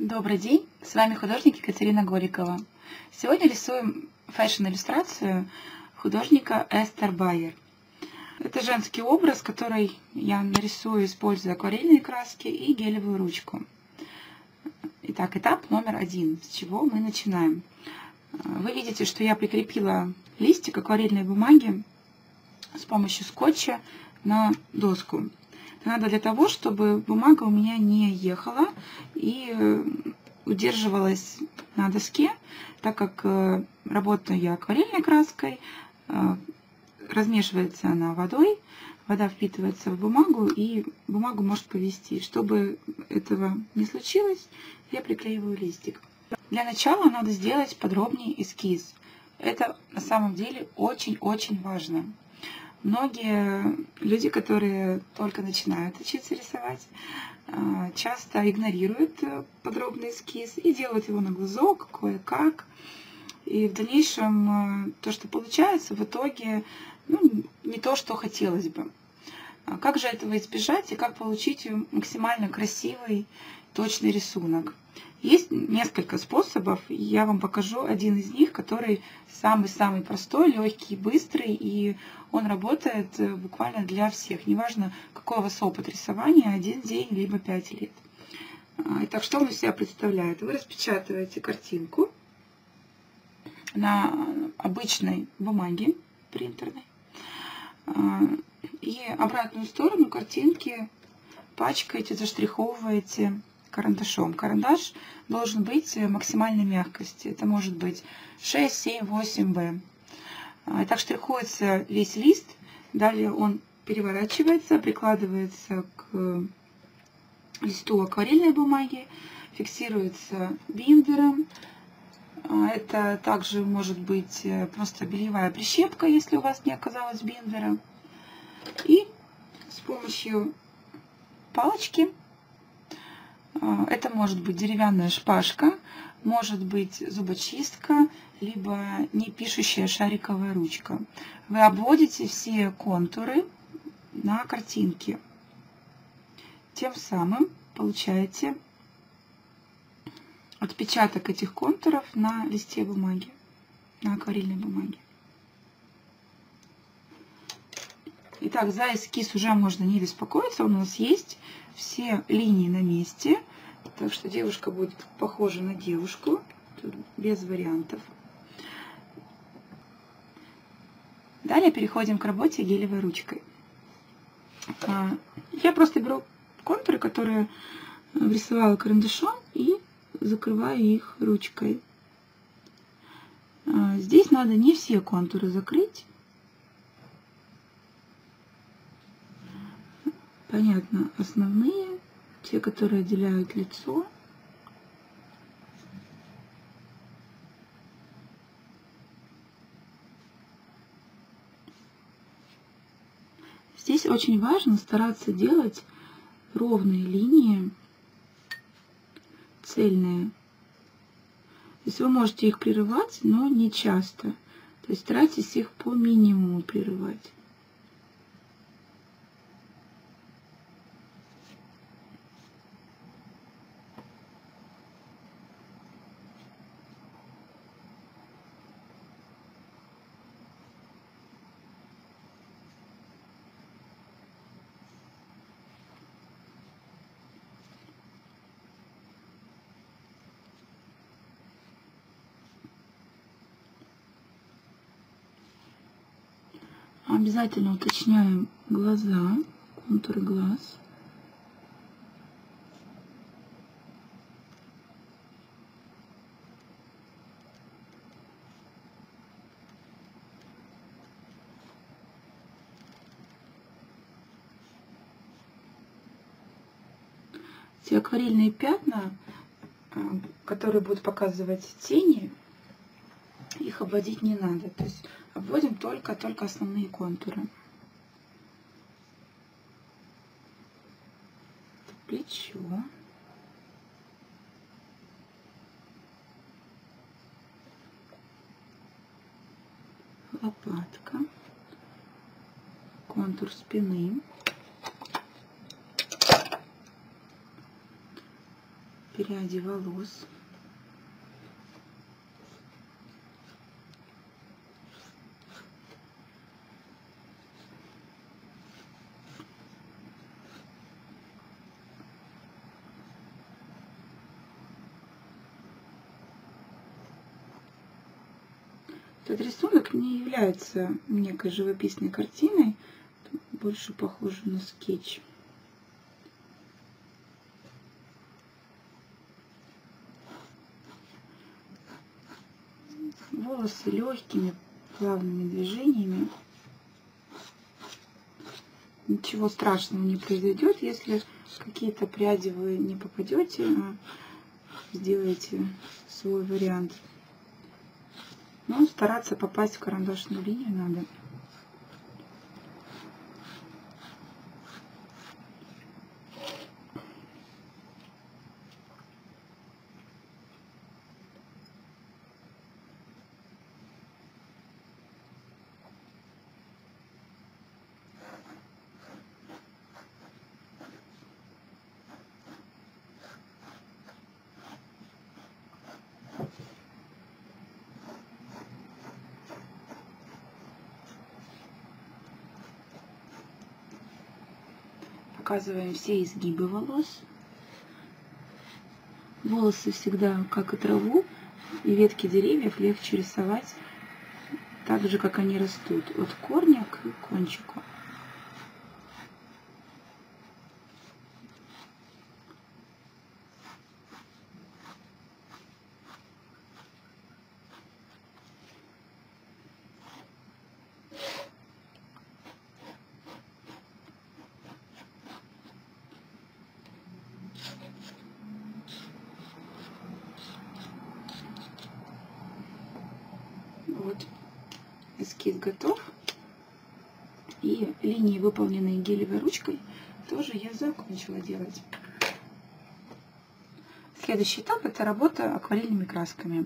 Добрый день, с вами художник Екатерина Голикова. Сегодня рисуем фэшн-иллюстрацию художника Эстер Байер. Это женский образ, который я нарисую, используя акварельные краски и гелевую ручку. Итак, этап номер один, с чего мы начинаем. Вы видите, что я прикрепила листик акварельной бумаги с помощью скотча на доску. Надо для того, чтобы бумага у меня не ехала и э, удерживалась на доске, так как э, работаю я акварельной краской, э, размешивается она водой, вода впитывается в бумагу и бумагу может повести. Чтобы этого не случилось, я приклеиваю листик. Для начала надо сделать подробнее эскиз. Это на самом деле очень-очень важно. Многие люди, которые только начинают учиться рисовать, а, часто игнорируют э, подробный эскиз и делают его на глазок, кое-как. И в дальнейшем э, то, что получается, в итоге ну, не то, что хотелось бы. А как же этого избежать и как получить максимально красивый, точный рисунок? Есть несколько способов, я вам покажу один из них, который самый-самый простой, легкий, быстрый, и он работает э, буквально для всех. Неважно, какой у вас опыт рисования, один день, либо пять лет. А, итак, что он из себя представляет? Вы распечатываете картинку на обычной бумаге принтерной, а, и обратную сторону картинки пачкаете, заштриховываете карандашом. Карандаш должен быть максимальной мягкости. Это может быть 6, 7, 8 В. Так штрихуется весь лист. Далее он переворачивается, прикладывается к листу акварельной бумаги, фиксируется биндером. А, это также может быть э, просто бельевая прищепка, если у вас не оказалось биндера. И с помощью палочки а, это может быть деревянная шпажка, может быть зубочистка, либо не пишущая шариковая ручка. Вы обводите все контуры на картинке. Тем самым получаете отпечаток этих контуров на листе бумаги, на акварельной бумаге. Итак, за эскиз уже можно не беспокоиться, у нас есть все линии на месте. Так что девушка будет похожа на девушку, Тут без вариантов. Далее переходим к работе гелевой ручкой. А, я просто беру контуры, которые рисовала карандашом, и закрываю их ручкой. А, здесь надо не все контуры закрыть. Понятно, основные те, которые отделяют лицо. Здесь очень важно стараться делать ровные линии, цельные. То есть вы можете их прерывать, но не часто. То есть старайтесь их по минимуму прерывать. Обязательно уточняем глаза, контуры глаз. Те акварельные пятна, э, которые будут показывать тени, их обводить не надо. То есть обводим только-только основные контуры. Плечо. Лопатка. Контур спины. пряди волос. Этот рисунок не является некой живописной картиной, больше похоже на скетч. Волосы легкими, плавными движениями. Ничего страшного не произойдет, если какие-то пряди вы не попадете, а сделаете свой вариант. Но стараться попасть в карандашную линию надо. Показываем все изгибы волос. Волосы всегда, как и траву, и ветки деревьев легче рисовать так же, как они растут, от корня к кончику. Вот, эскиз готов. И линии, выполненные гелевой ручкой, тоже я закончила делать. Следующий этап это работа акварельными красками.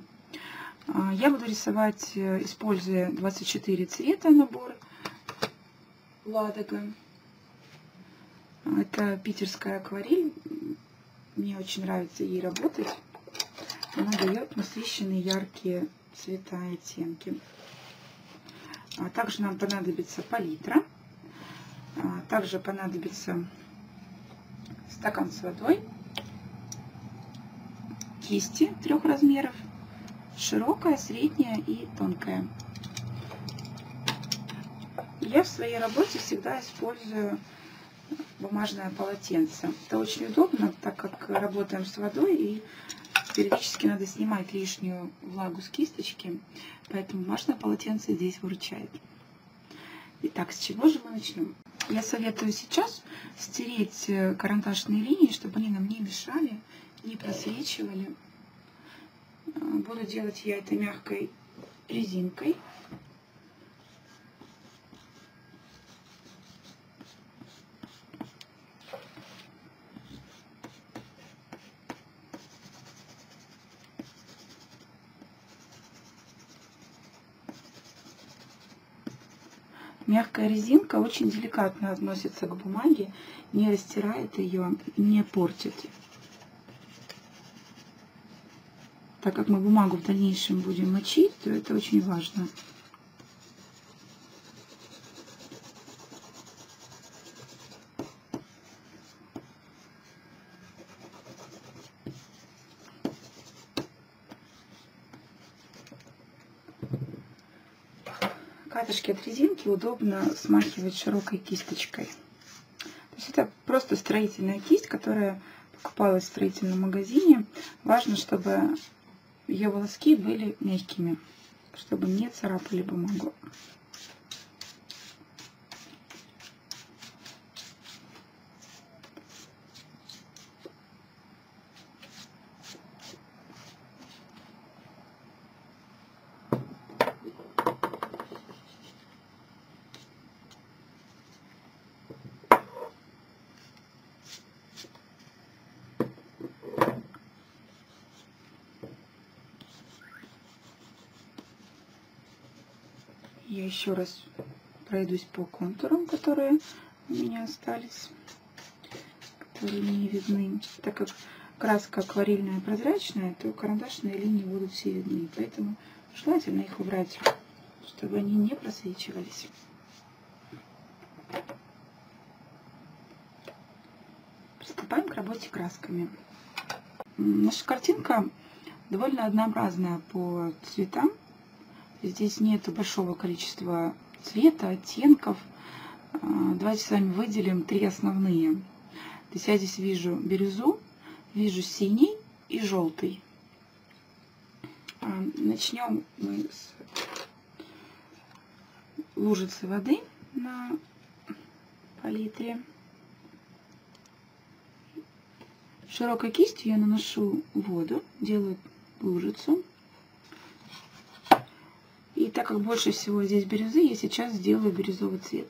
А, я буду рисовать, э, используя 24 цвета набор Ладога. Это питерская акварель. Мне очень нравится ей работать. Она дает насыщенные яркие цвета и оттенки. А также нам понадобится палитра. А также понадобится стакан с водой, кисти трех размеров, широкая, средняя и тонкая. Я в своей работе всегда использую бумажное полотенце. Это очень удобно, так как работаем с водой и периодически надо снимать лишнюю влагу с кисточки, поэтому бумажное полотенце здесь выручает. Итак, с чего же мы начнем? Я советую сейчас стереть э, карандашные линии, чтобы они нам не мешали, не просвечивали. Э, буду делать я это мягкой резинкой. Мягкая резинка очень деликатно относится к бумаге, не растирает ее, не портит. Так как мы бумагу в дальнейшем будем мочить, то это очень важно. Катышки от резинки удобно смахивать широкой кисточкой. То есть это просто строительная кисть, которая покупалась в строительном магазине. Важно, чтобы ее волоски были мягкими, чтобы не царапали бумагу. Я еще раз пройдусь по контурам, которые у меня остались, которые не видны, так как краска акварельная прозрачная, то карандашные линии будут все видны. Поэтому желательно их убрать, чтобы они не просвечивались. Приступаем к работе красками. Наша картинка довольно однообразная по цветам. Здесь нет большого количества цвета, оттенков. А, давайте с вами выделим три основные. То есть я здесь вижу бирюзу, вижу синий и желтый. А, начнем мы с лужицы воды на палитре. Широкой кистью я наношу воду, делаю лужицу. Так как больше всего здесь бирюзы, я сейчас сделаю бирюзовый цвет.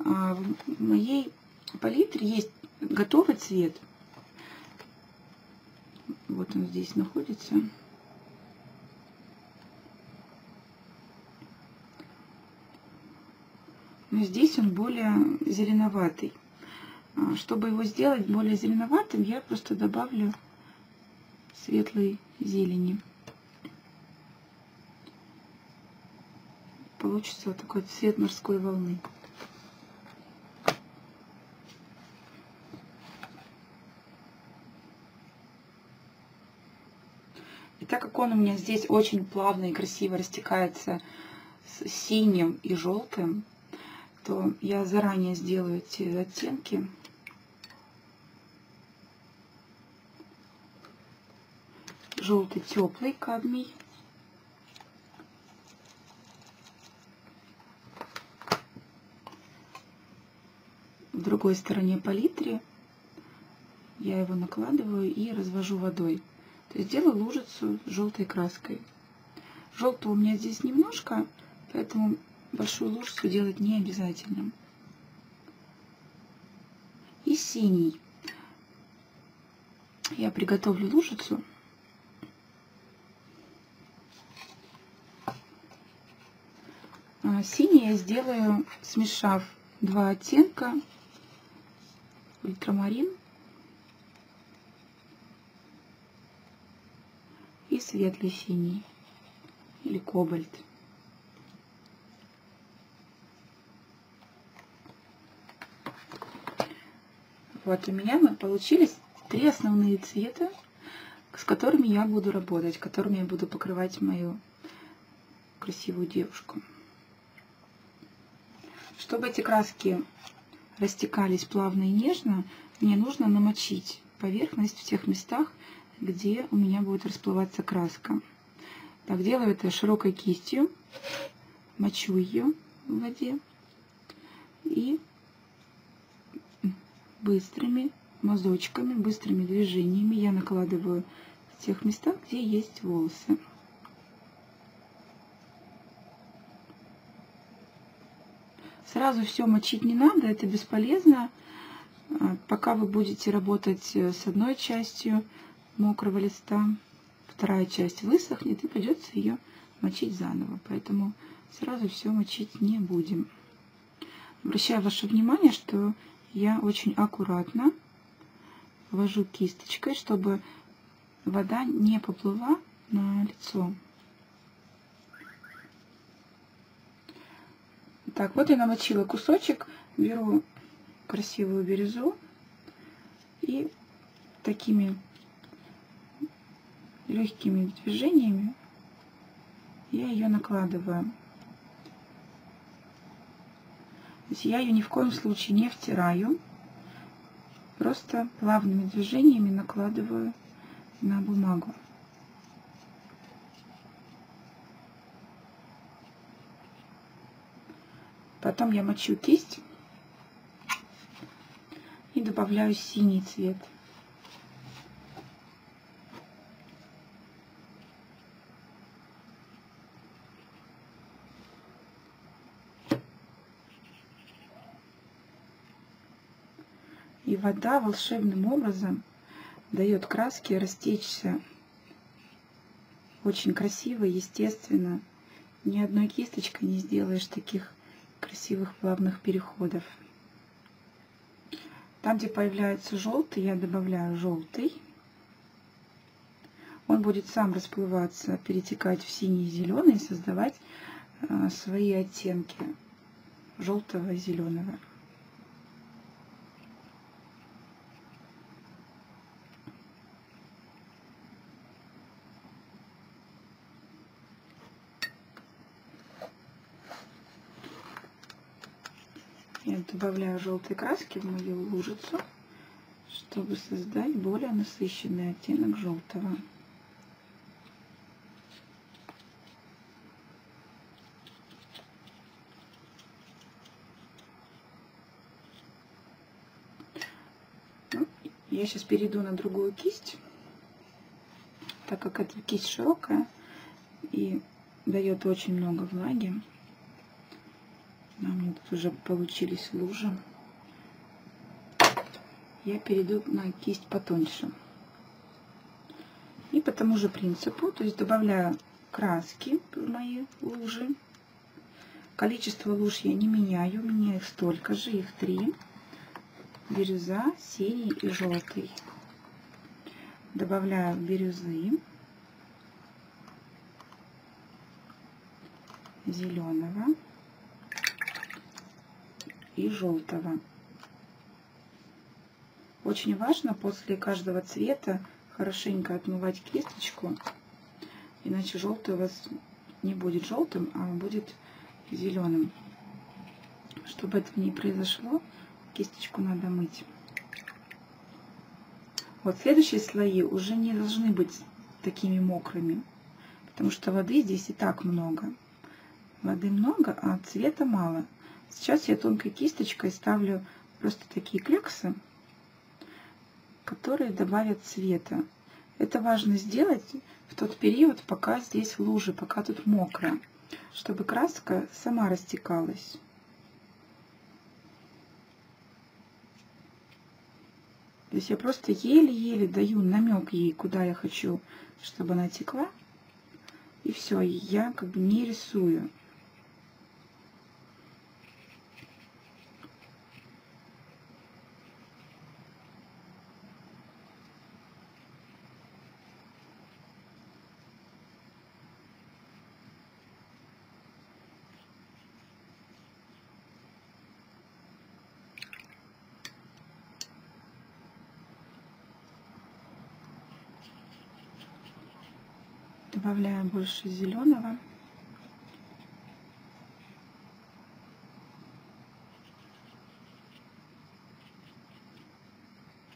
А, в моей палитре есть готовый цвет. Вот он здесь находится. Но здесь он более зеленоватый. А, чтобы его сделать более зеленоватым, я просто добавлю светлой зелени. Получится вот такой цвет морской волны. И так как он у меня здесь очень плавно и красиво растекается с синим и желтым, то я заранее сделаю эти оттенки желтый теплый кадмий. В другой стороне палитры я его накладываю и развожу водой. То есть делаю лужицу с желтой краской. Желтого у меня здесь немножко, поэтому большую лужицу делать не обязательно. И синий. Я приготовлю лужицу. А, синий я сделаю, смешав два оттенка, ультрамарин и светлый синий или кобальт. Вот у меня мы получились три основные цвета, с которыми я буду работать, которыми я буду покрывать мою красивую девушку. Чтобы эти краски растекались плавно и нежно, мне нужно намочить поверхность в тех местах, где у меня будет расплываться краска. Так, делаю это широкой кистью, мочу ее в воде и быстрыми мазочками, быстрыми движениями я накладываю в тех местах, где есть волосы. Сразу все мочить не надо, это бесполезно. А, пока вы будете работать э, с одной частью мокрого листа, вторая часть высохнет и придется ее мочить заново. Поэтому сразу все мочить не будем. Обращаю ваше внимание, что я очень аккуратно ввожу кисточкой, чтобы вода не поплыла на лицо. Так, вот я намочила кусочек, беру красивую бирюзу и такими легкими движениями я ее накладываю. То есть я ее ни в коем случае не втираю, просто плавными движениями накладываю на бумагу. Потом я мочу кисть и добавляю синий цвет. И вода волшебным образом дает краске растечься очень красиво, естественно. Ни одной кисточкой не сделаешь таких красивых плавных переходов. Там, где появляется желтый, я добавляю желтый. он будет сам расплываться, перетекать в синий и зеленый создавать а, свои оттенки желтого и зеленого. Я добавляю желтой краски в мою лужицу, чтобы создать более насыщенный оттенок желтого. Ну, я сейчас перейду на другую кисть, так как эта кисть широкая и дает очень много влаги. У меня тут уже получились лужи. Я перейду на кисть потоньше. И по тому же принципу, то есть добавляю краски в мои лужи. Количество луж я не меняю, у меня их столько же, их три. Бирюза, синий и желтый. Добавляю бирюзы, зеленого и желтого. Очень важно после каждого цвета хорошенько отмывать кисточку, иначе желтый у вас не будет желтым, а будет зеленым. Чтобы этого не произошло, кисточку надо мыть. Вот следующие слои уже не должны быть такими мокрыми, потому что воды здесь и так много. Воды много, а цвета мало. Сейчас я тонкой кисточкой ставлю просто такие кляксы, которые добавят цвета. Это важно сделать в тот период, пока здесь лужи, пока тут мокро, чтобы краска сама растекалась. То есть я просто еле-еле даю намек ей, куда я хочу, чтобы она текла. И все, я как бы не рисую. Добавляю больше зеленого.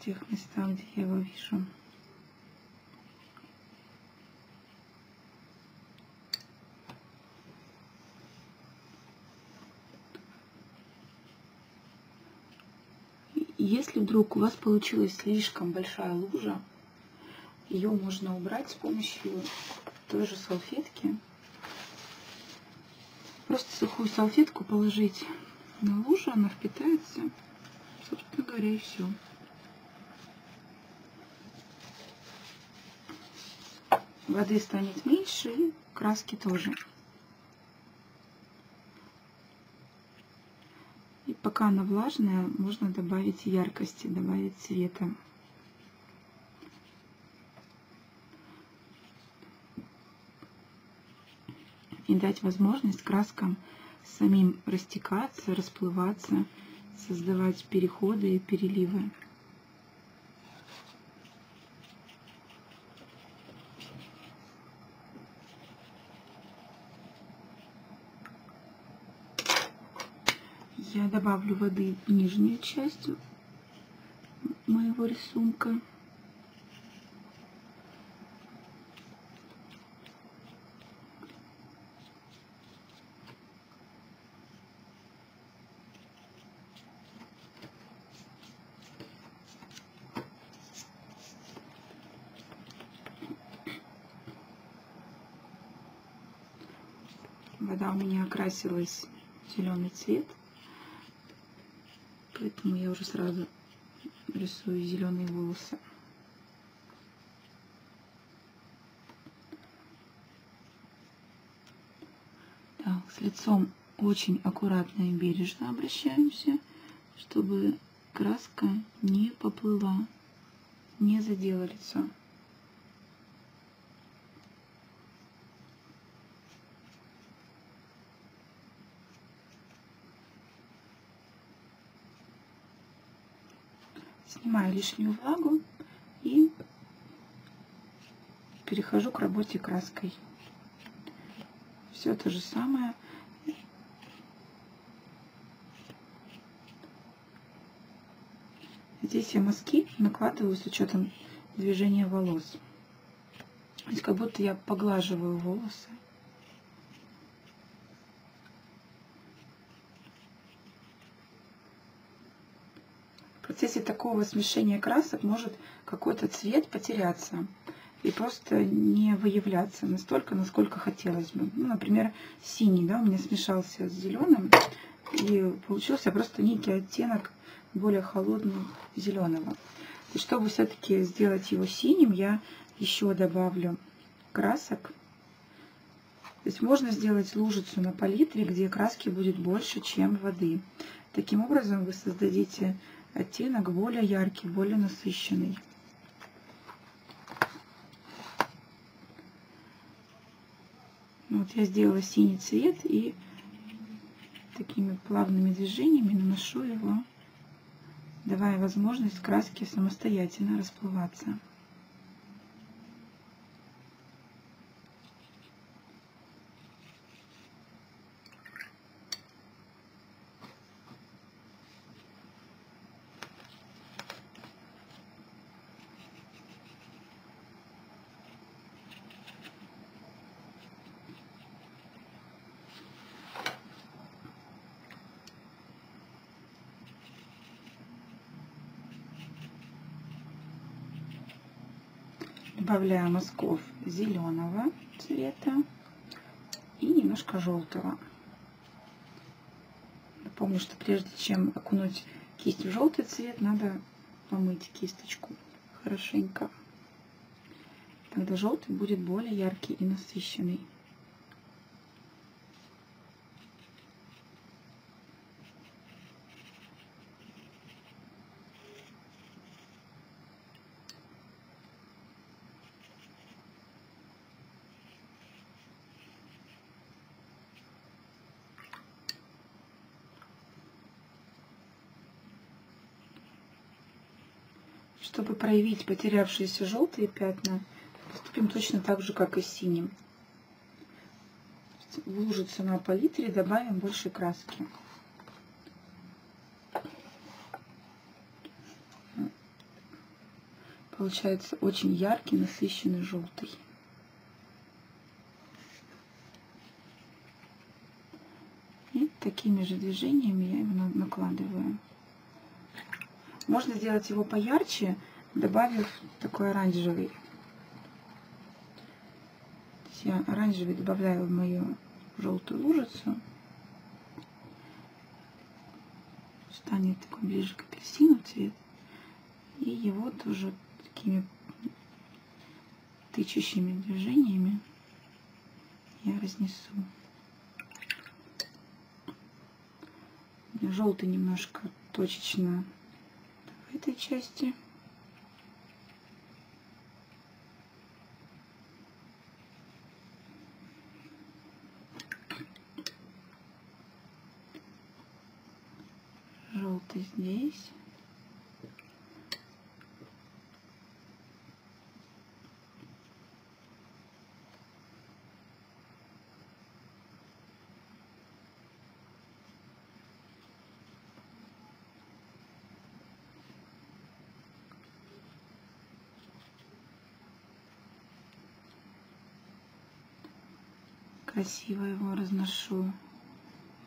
Тех местах, где я его вижу. Если вдруг у вас получилась слишком большая лужа, ее можно убрать с помощью той же салфетки. Просто сухую салфетку положить на лужу, она впитается. Собственно говоря, и все. Воды станет меньше, и краски тоже. И пока она влажная, можно добавить яркости, добавить цвета. И дать возможность краскам самим растекаться, расплываться, создавать переходы и переливы. Я добавлю воды в нижнюю часть моего рисунка. Вода у меня окрасилась зеленый цвет, поэтому я уже сразу рисую зеленые волосы. Так, с лицом очень аккуратно и бережно обращаемся, чтобы краска не поплыла, не задела лицо. Снимаю лишнюю влагу и перехожу к работе краской. Все то же самое. Здесь я мазки накладываю с учетом движения волос. То есть как будто я поглаживаю волосы. В процессе такого смешения красок может какой-то цвет потеряться и просто не выявляться настолько, насколько хотелось бы. Ну, например, синий, да, у меня смешался с зеленым, и получился просто некий оттенок более холодного зеленого. И чтобы все-таки сделать его синим, я еще добавлю красок. То есть можно сделать лужицу на палитре, где краски будет больше, чем воды. Таким образом вы создадите оттенок более яркий, более насыщенный. Вот я сделала синий цвет и такими плавными движениями наношу его давая возможность краске самостоятельно расплываться. Добавляю мазков зеленого цвета и немножко желтого. Напомню, что прежде чем окунуть кисть в желтый цвет, надо помыть кисточку хорошенько. Тогда желтый будет более яркий и насыщенный. Чтобы проявить потерявшиеся желтые пятна, поступим точно так же, как и синим. В лужицу на палитре добавим больше краски. Получается очень яркий, насыщенный желтый. И такими же движениями я его накладываю. Можно сделать его поярче, добавив такой оранжевый. Я оранжевый добавляю в мою желтую лужицу. Станет такой ближе к апельсину цвет. И его тоже такими тычущими движениями я разнесу. Желтый немножко точечно этой части. Желтый здесь. Красиво его разношу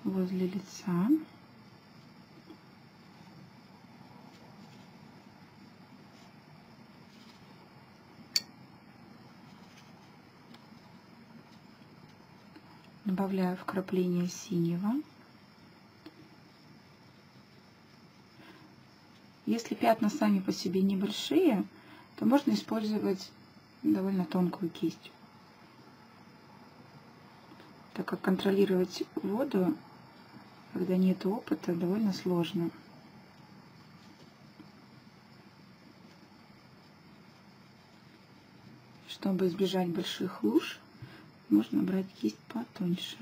возле лица. Добавляю вкрапление синего. Если пятна сами по себе небольшие, то можно использовать довольно тонкую кисть так как контролировать воду, когда нет опыта, довольно сложно. Чтобы избежать больших луж, можно брать кисть потоньше.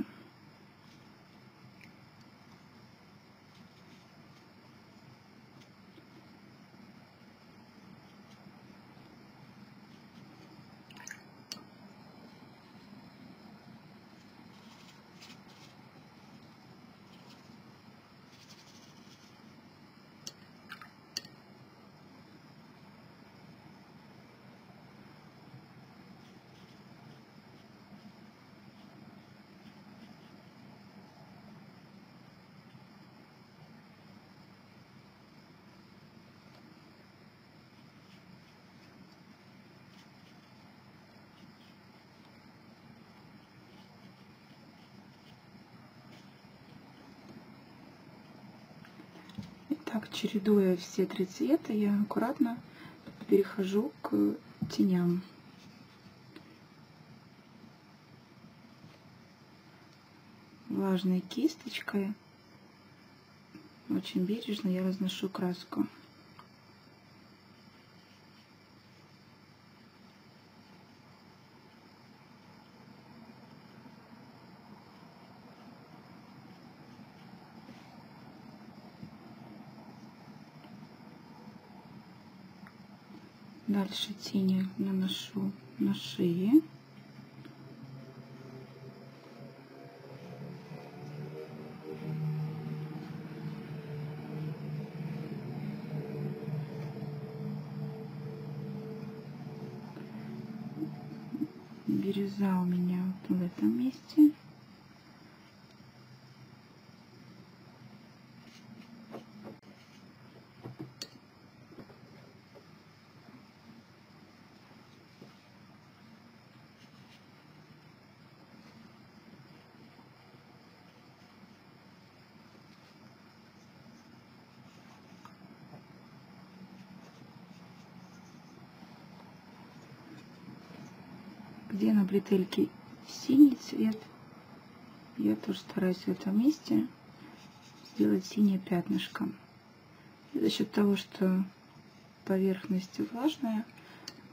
Так, чередуя все три цвета, я аккуратно перехожу к теням. Влажной кисточкой очень бережно я разношу краску. Дальше тени наношу на шее. Бирюза у меня вот в этом месте. На бретельке синий цвет, я тоже стараюсь в этом месте сделать синее пятнышко. И за счет того, что поверхность влажная,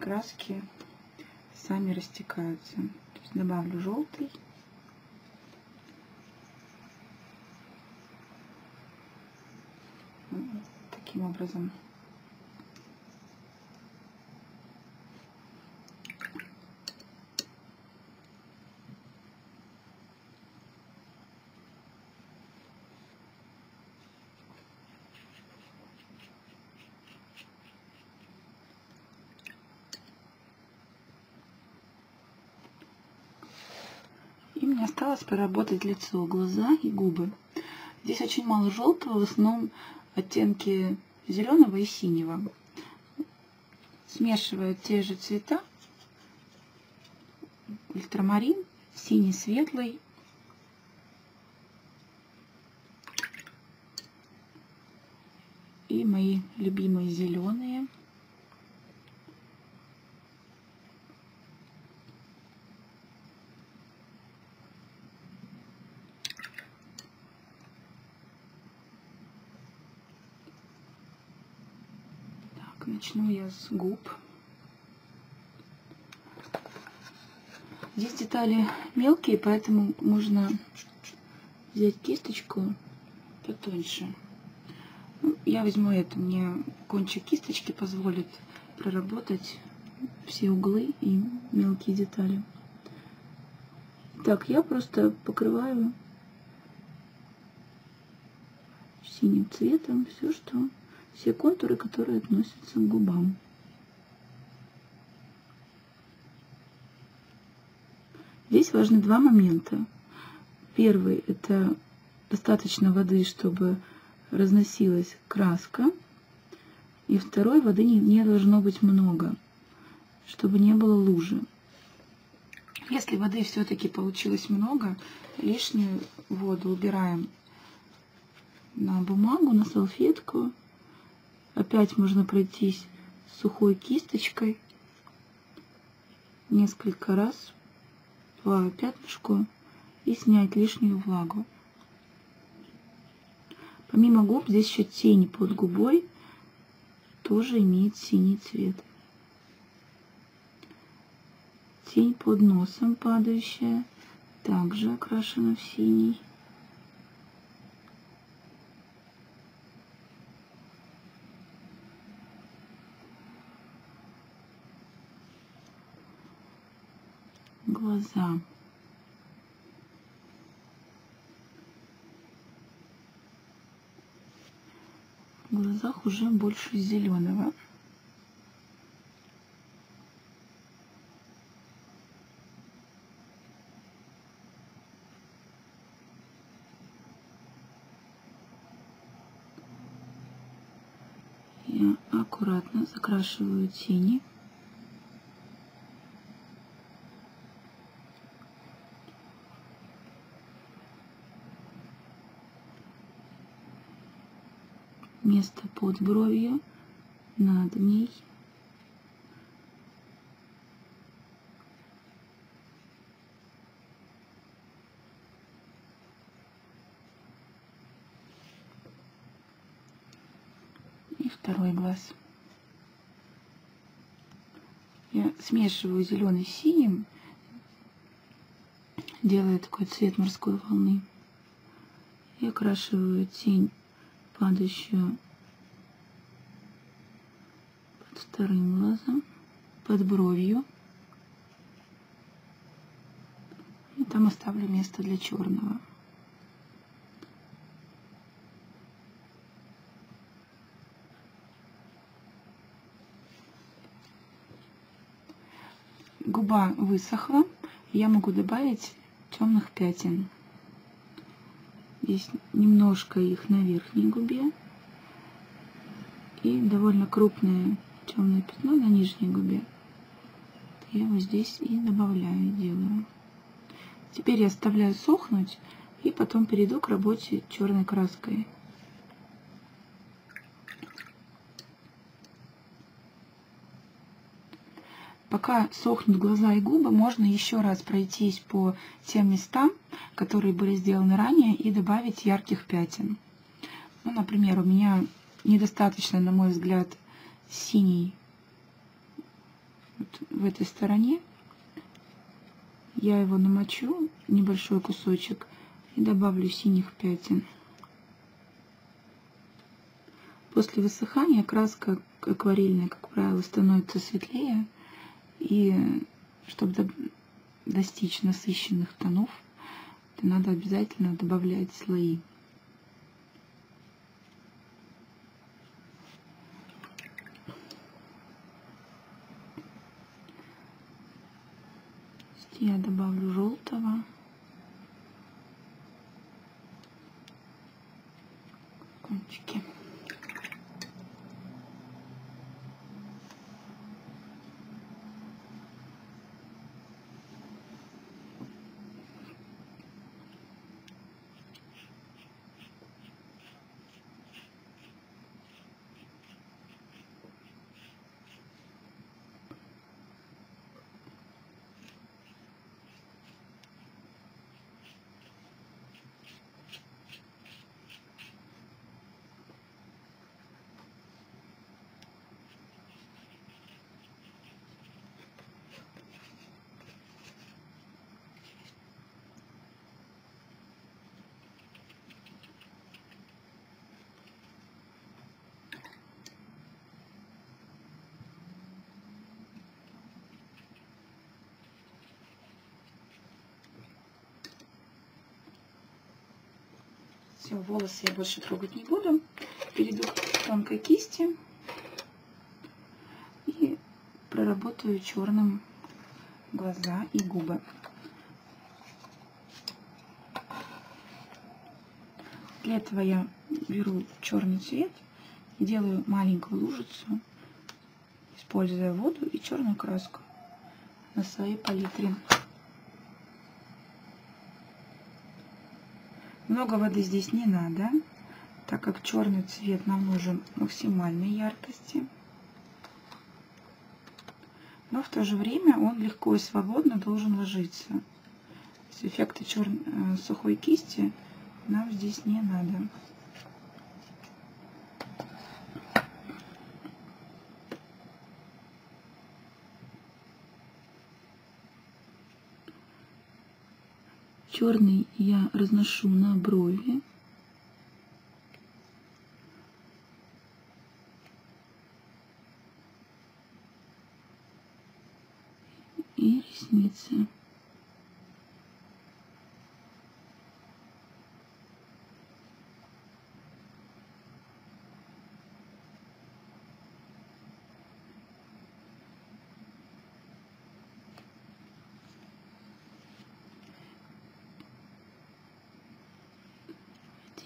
краски сами растекаются. То есть добавлю желтый. Таким образом. И мне осталось поработать лицо, глаза и губы. Здесь очень мало желтого, в основном оттенки зеленого и синего. Смешивая те же цвета, ультрамарин, синий светлый, и мои любимые зеленые – Начну я с губ. Здесь детали мелкие, поэтому можно взять кисточку потоньше. Ну, я возьму это, мне кончик кисточки позволит проработать все углы и мелкие детали. Так, я просто покрываю синим цветом все, что все контуры, которые относятся к губам. Здесь важны два момента. Первый – это достаточно воды, чтобы разносилась краска. И второй – воды не, должно быть много, чтобы не было лужи. Если воды все-таки получилось много, лишнюю воду убираем на бумагу, на салфетку Опять можно пройтись сухой кисточкой несколько раз по пятнышку и снять лишнюю влагу. Помимо губ, здесь еще тень под губой тоже имеет синий цвет. Тень под носом падающая также окрашена в синий. Глаза. В глазах уже больше зеленого. Я аккуратно закрашиваю тени. Место под бровью, над ней. И второй глаз. Я смешиваю зеленый с синим, делаю такой цвет морской волны. И окрашиваю тень, падающую под вторым глазом, под бровью. И там оставлю место для черного. губа высохла, я могу добавить темных пятен. Здесь немножко их на верхней губе и довольно крупное темное пятно на нижней губе. Я его здесь и добавляю, делаю. Теперь я оставляю сохнуть и потом перейду к работе черной краской. Пока сохнут глаза и губы, можно еще раз пройтись по тем местам, которые были сделаны ранее, и добавить ярких пятен. Ну, например, у меня недостаточно, на мой взгляд, синий вот в этой стороне. Я его намочу, небольшой кусочек, и добавлю синих пятен. После высыхания краска акварельная, как правило, становится светлее, и чтобы достичь насыщенных тонов, то надо обязательно добавлять слои. я добавлю желтого. Все, волосы я больше трогать не буду. Перейду к тонкой кисти и проработаю черным глаза и губы. Для этого я беру черный цвет и делаю маленькую лужицу, используя воду и черную краску на своей палитре. Много воды здесь не надо, так как черный цвет нам нужен максимальной яркости. Но в то же время он легко и свободно должен ложиться. То есть эффекта чер... Э, сухой кисти нам здесь не надо. Черный я разношу на брови. И ресницы.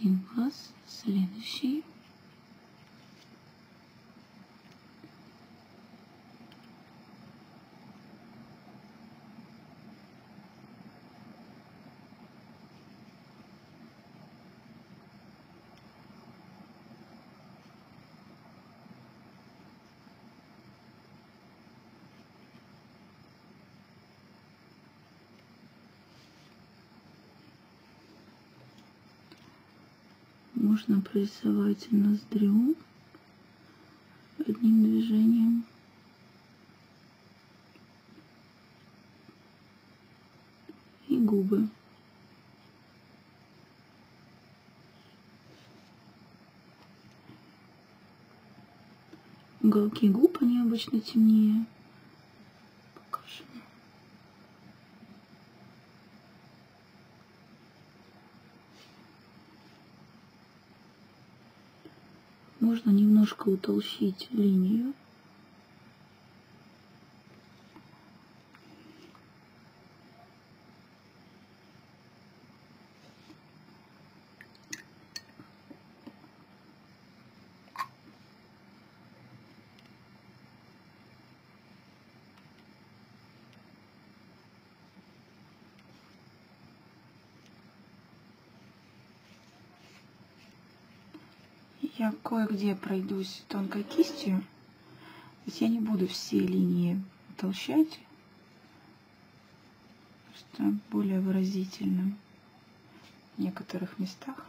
один глаз, следующий. Можно прорисовать ноздрю одним движением. И губы. Уголки губ, они обычно темнее. Можно немножко утолщить линию. Я кое-где пройдусь тонкой кистью. Есть я не буду все линии утолщать. Просто более выразительным в некоторых местах.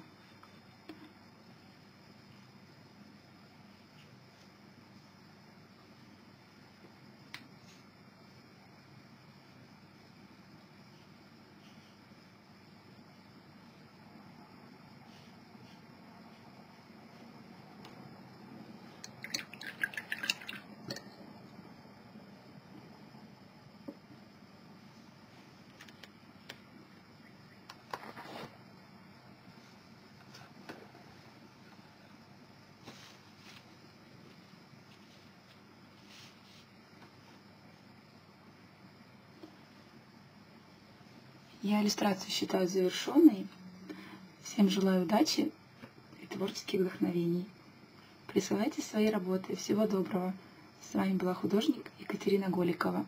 Я иллюстрацию считаю завершенной. Всем желаю удачи и творческих вдохновений. Присылайте свои работы. Всего доброго. С вами была художник Екатерина Голикова.